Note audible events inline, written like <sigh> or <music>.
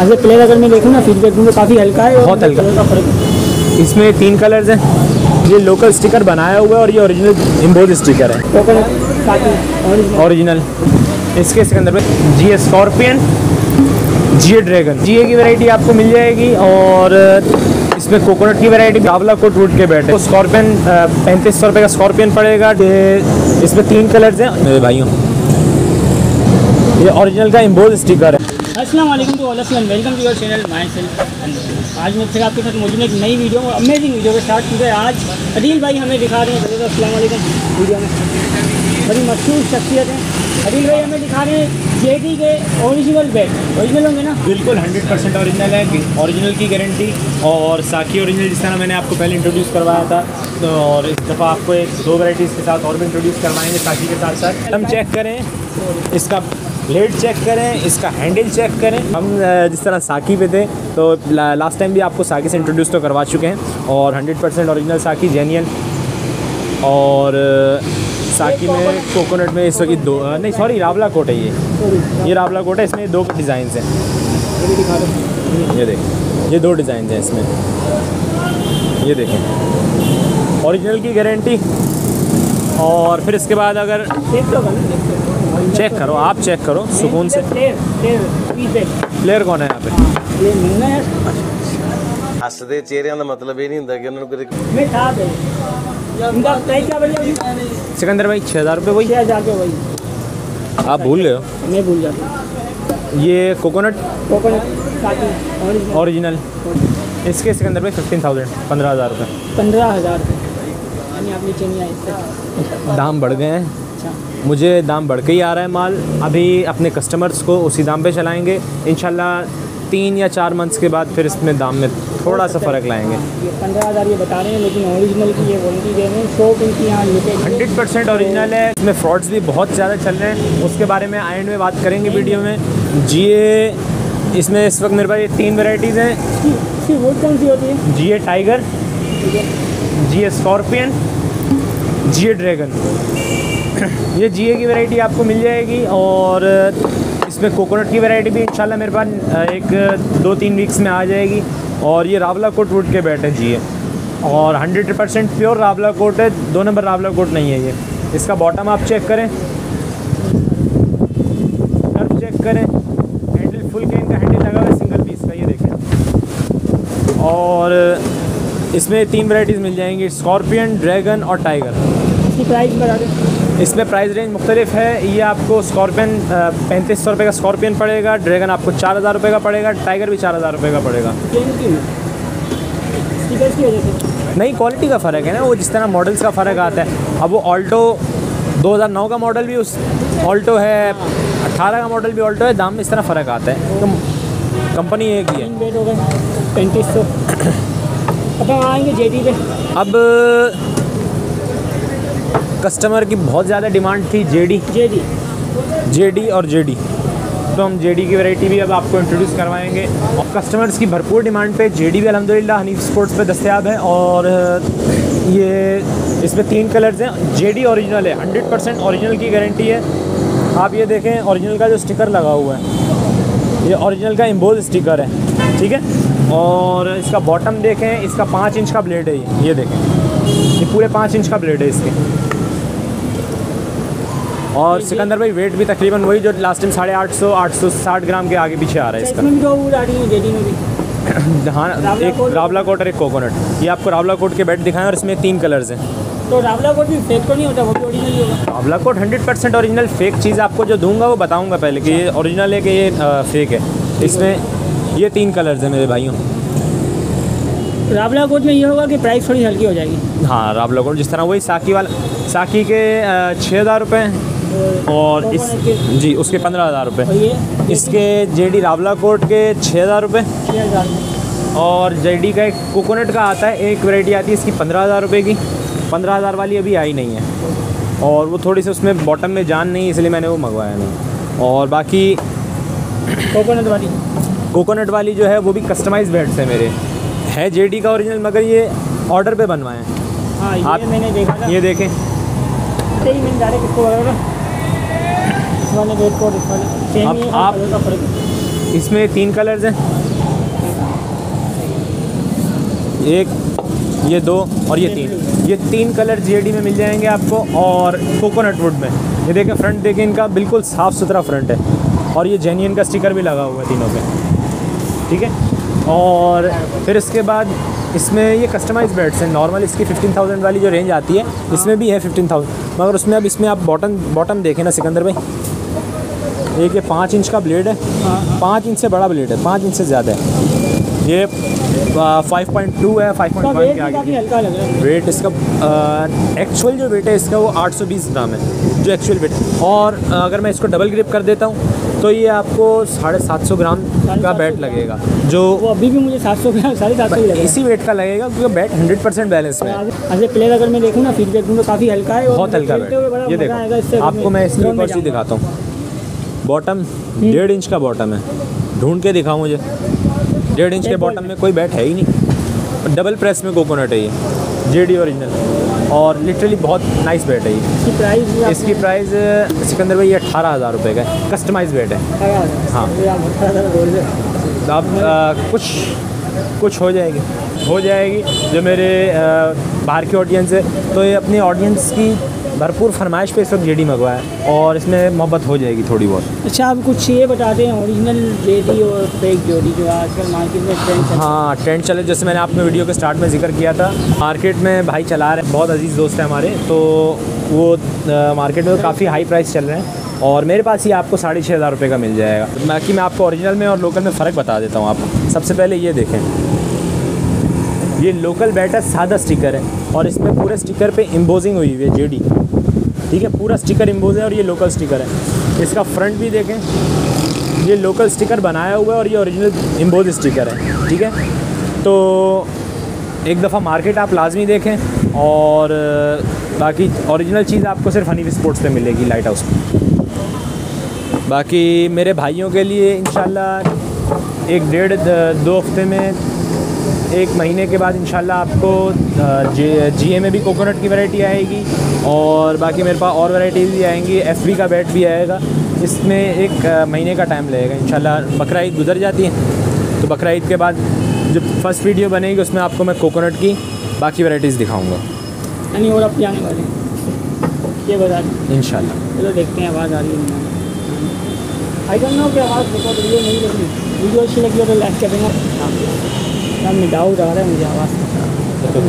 अगर प्लेयर अगर मैं देखूँ ना फीडबैक दूँ तो काफ़ी हल्का है बहुत हल्का। इसमें तीन कलर्स हैं। ये लोकल स्टिकर बनाया हुआ है और ये ओरिजिनल इम्पोज स्टिकर है। ओरिजिनल इसके सिकंदर पे जी स्कॉर्पियन जी ए ड्रैगन जी ए की वैरायटी आपको मिल जाएगी और इसमें कोकोनट की वैरायटी बावला कोट वुड के बैठे। है स्कॉर्पियन पैंतीस सौ रुपये का स्कॉर्पियन पड़ेगा। इसमें तीन कलर्स हैं। मेरे भाइयों ये ओरिजिनल का इम्पोज स्टिकर है। अस्सलाम वालेकुम to all welcome to your channel myself आज मैं फिर आपके साथ मौजूद एक नई वीडियो और अमेजिंग वीडियो के स्टार्ट की है आज अदील भाई हमें दिखा रहे हैं। अस्सलाम वालेकुम वीडियो में। बड़ी मशहूर शख्सियत है। अदील भाई हमें दिखा रहे हैं जेडी के ओरिजिनल बैट ओरिजिनल होंगे ना? बिल्कुल 100 परसेंट ओरिजिनल है। ओरिजिनल की गारंटी और साकी ओरिजिनल जिस तरह मैंने आपको पहले इंट्रोड्यूस करवाया था तो और इस दफ़ा आपको एक दो वैराइटीज़ के साथ और भी इंट्रोड्यूस करवाएँगे साकी के साथ साथ हम चेक करें, इसका ब्लेड चेक करें, इसका हैंडल चेक करें। हम जिस तरह साकी पे थे तो लास्ट टाइम भी आपको साकी से इंट्रोड्यूस तो करवा चुके हैं। और 100 परसेंट ओरिजिनल साकी जेनियन और साकी में कोकोनट में इस वक्त दो नहीं सॉरी रावला कोट है ये। ये रावला कोट है, इसमें दो डिज़ाइन हैं। ये देखें, ये दो डिज़ाइन हैं इसमें। ये देखें। ओरिजिनल की गारंटी और फिर इसके बाद अगर चेक करो आप चेक करो सुकून से player player piece bat player कौन है यहाँ पे ये महंगा है ਹੱਸਦੇ ਚਿਹਰਿਆਂ ਦਾ ਮਤਲਬ ਇਹ ਨਹੀਂ ਹੁੰਦਾ ਕਿ ਉਹਨਾਂ ਨੂੰ ਕਦੇ मैं था दे इनका प्राइस क्या बढ़िया सिकंदर भाई छः हज़ार रुपये वही छः हज़ार के वही आप भूल गए हो मैं भूल जाता हूँ ये कोकोनट कोकोनट काटी और ओरिजिनल इसके सिकंदर भाई फिफ्टीन थाउजेंड पंद्रह हज़ार रुपये पंद्रह हज़ार यानी आप नीचे नहीं आए इससे दाम बढ़ गए हैं अच्छा मुझे दाम बढ़ के ही आ रहा है माल। अभी अपने कस्टमर्स को उसी दाम पे चलाएँगे। इन तीन या चार मंथ्स के बाद फिर इसमें दाम में थोड़ा सा फ़र्क लाएँगे। पंद्रह हज़ार ये बता रहे हैं लेकिन ओरिजिनल की ये वारंटी दे रहे हैं। शॉप इनकी यहाँ हंड्रेड परसेंट ओरिजिनल है। इसमें फ्रॉड्स भी बहुत ज़्यादा चल रहे हैं। उसके बारे में एंड में बात करेंगे वीडियो में। जी इसमें इस वक्त मेरे पास ये तीन वेराइटीज़ हैं। इसकी इसकी वोट कौन सी होती है? जी टाइगर ठीक है। जी स्कॉर्पियन जी ड्रैगन <coughs> ये जीए की वैरायटी आपको मिल जाएगी और इसमें कोकोनट की वैरायटी भी इंशाल्लाह मेरे पास एक, दो, तीन वीक्स में आ जाएगी। और ये रावला कोट वुड के बैट है जी और 100 परसेंट प्योर रावला कोट है, दो नंबर रावला कोट नहीं है ये। इसका बॉटम आप चेक करें। कर्व चेक करें। हैंडल फुल का हैंडल लगा हुआ है सिंगल पीस का, ये देखें। और इसमें तीन वैराइटीज़ मिल जाएँगी स्कॉर्पियन ड्रैगन और टाइगर प्राइस बता दें। इसमें प्राइस रेंज मुख्तलिफ़ है। ये आपको स्कॉर्पियन पैंतीस सौ रुपये का स्कॉर्पियन पड़ेगा। ड्रैगन आपको चार हज़ार रुपये का पड़ेगा। टाइगर भी चार हज़ार रुपये का पड़ेगा। नहीं क्वालिटी का फ़र्क है ना। वो जिस तरह मॉडल्स का फ़र्क आता है। अब वो ऑल्टो 2009 का मॉडल भी उस ऑल्टो है 18 का मॉडल भी ऑल्टो है। दाम में इस तरह फ़र्क आता है। तो कंपनी एक ही है। पैंतीस सौ। <clears throat> अब आएँगे जेडी पे। अब कस्टमर की बहुत ज़्यादा डिमांड थी जेडी। जेडी। जेडी और जेडी। तो हम जेडी की वैरायटी भी अब आपको इंट्रोड्यूस करवाएँगे। और कस्टमर्स की भरपूर डिमांड पे जेडी भी अलहमदिल्ला हनीफ स्पोर्ट्स पे दस्तियाब है। और ये इसमें तीन कलर्स हैं। जेडी ओरिजिनल है हंड्रेड परसेंट ओरिजिनल की गारंटी है। आप ये देखें ओरिजिनल का जो स्टिकर लगा हुआ है ये ओरिजिनल का इम्बोज स्टिकर है ठीक है? और इसका बॉटम देखें इसका पाँच इंच का ब्लेड है ये। ये देखें ये पूरे पाँच इंच का ब्लेड है इसके। और सिकंदर भाई वेट भी तकरीबन वही जो लास्ट टाइम साढ़े आठ सौ आठ सौ साठ ग्राम के आगे पीछे आ रहा है आ रही है इसका <clears throat> हाँ एक रावला कोट और एक कोकोनट ये आपको रावला कोट के बेड दिखाएँ और इसमें तीन कलर्स हैं। तो रावला कोट भी फेक तो नहीं होता वो भी ओरिजिनल ही होगा। Rawalakot hundred percent original fake चीज़ आपको जो दूँगा वो बताऊँगा पहले कि ये ओरिजिनल है कि ये फेक है। इसमें ये तीन कलर्स हैं मेरे भाइयों। रावला कोट में ये होगा कि प्राइस थोड़ी हल्की हो जाएगी। हाँ रावला कोट जिस तरह वही साकी वाला साकी के छः हज़ार रुपये और इस जी उसके पंद्रह हज़ार रुपये इसके जेडी रावला कोट के छः हज़ार रुपये और जेडी का एक कोकोनट का आता है एक वैरायटी आती है इसकी पंद्रह हज़ार रुपये की। पंद्रह हज़ार वाली अभी आई नहीं है। और वो थोड़ी सी उसमें बॉटम में जान नहीं इसलिए मैंने वो मंगवाया नहीं। और बाकी कोकोनट वाली। कोकोनट वाली जो है वो भी कस्टमाइज बेड्स है मेरे। है जेडी का ओरिजिनल मगर ये ऑर्डर पे बनवाए हैं। हाँ ये आप मैंने देखा था। ये देखें। अब आप- इसमें तीन कलर्स हैं। एक ये दो और ये तीन। ये तीन कलर जी में मिल जाएँगे आपको और कोकोनट वुड में। ये देखें फ्रंट देखें इनका बिल्कुल साफ़ सुथरा फ्रंट है। और ये जेन्यन का स्टिकर भी लगा हुआ है तीनों पे। ठीक है? और फिर इसके बाद इसमें ये कस्टमाइज बेड्स हैं। नॉर्मल इसकी 15,000 वाली जो रेंज आती है इसमें भी है 15,000 मगर उसमें अब इसमें आप बॉटम बॉटम देखें ना सिकंदर भाई। एक ये पाँच इंच का ब्लेड है। पाँच इंच से बड़ा ब्लेड है पाँच इंच से ज़्यादा है। ये फाइव पॉइंट टू है फाइव पॉइंट फाइव के आगे। है। वेट इसका एक्चुअल जो वेट है इसका वो 820 ग्राम है जो एक्चुअल वेट और अगर मैं इसको डबल ग्रिप कर देता हूँ तो ये आपको साढ़े सात सौ ग्राम का बैट लगेगा। वो जो अभी भी मुझे सात सौ ग्राम साढ़े सात सौ लग रहा है। इसी वेट का लगेगा क्योंकि बैट 100 परसेंट बैलेंस में है। ऐसे प्लेयर अगर मैं देखूँ ना फीडबैक दूँ तो काफ़ी हल्का है बहुत हल्का बैट। ये देखो आपको मैं इसकी एक और चीज़ दिखाता हूँ। बॉटम डेढ़ इंच का बॉटम है। ढूंढ के दिखाओ मुझे। डेढ़ इंच के बॉटम में कोई बैट है ही नहीं। डबल प्रेस में कोकोनट है ये। जे डी ओरिजिनल और लिटरली बहुत नाइस बेड है ये। इसकी प्राइस इसकी प्राइस सिकंदर भाई ये अठारह हज़ार रुपये का है। कस्टमाइज बेड है। हाँ। आप अब कुछ कुछ हो जाएगी। हो जाएगी। जो मेरे बाहर की ऑडियंस है तो ये अपनी ऑडियंस की भरपूर फरमाइश पे इस वक्त जेडी मंगवाया और इसमें मोहब्बत हो जाएगी थोड़ी बहुत। अच्छा आप कुछ ये बताते हैं ओरिजिनल जेडी और फेक जोड़ी जो आजकल मार्केट में ट्रेंड चल हाँ। ट्रेंड चले जैसे मैंने आपने वीडियो के स्टार्ट में ज़िक्र किया था मार्केट में भाई चला रहे हैं बहुत अज़ीज़ दोस्त हैं हमारे तो वो मार्केट में तो काफ़ी हाई प्राइस चल रहे हैं और मेरे पास ये आपको साढ़े छः हज़ार रुपये का मिल जाएगा। बाकी मैं आपको ओरिजिनल में और लोकल में फ़र्क बता देता हूँ आप। सबसे पहले ये देखें। ये लोकल बैटर सादा स्टिकर है। और इसमें पूरे स्टिकर पे इम्बोजिंग हुई हुई है जेडी ठीक है, पूरा स्टिकर इम्बोज है और ये लोकल स्टिकर है। इसका फ्रंट भी देखें। ये लोकल स्टिकर बनाया हुआ है और ये ओरिजिनल इम्बोज स्टिकर है। ठीक है? तो एक दफ़ा मार्केट आप लाजमी देखें और बाकी ओरिजिनल चीज़ आपको सिर्फ़ हनी स्पोर्ट्स पे मिलेगी लाइट हाउस बाकी मेरे भाइयों के लिए इन एक डेढ़, दो हफ़्ते में एक महीने के बाद इंशाल्लाह आपको जी ए में भी कोकोनट की वैरायटी आएगी और बाकी मेरे पास और वैराइटीज़ भी आएँगी एफ़ का बैट भी आएगा। इसमें एक महीने का टाइम लगेगा इन बकरा ईद गुजर जाती है। तो बकरा ईद के बाद जो फ़र्स्ट वीडियो बनेगी उसमें आपको मैं कोकोनट की बाकी वैराइटीज़ दिखाऊँगा। यानी और अब जाने वाले। ये बता इन चलो देखते हैं आवाज़ आ रही है आई डोंट नो कि आवाज़ रिकॉर्ड वीडियो नहीं लगी वीडियो अच्छी लगी हो तो लाइक कर देना। सामने डाउट आ रहा है मुझे आवाज़ का। तो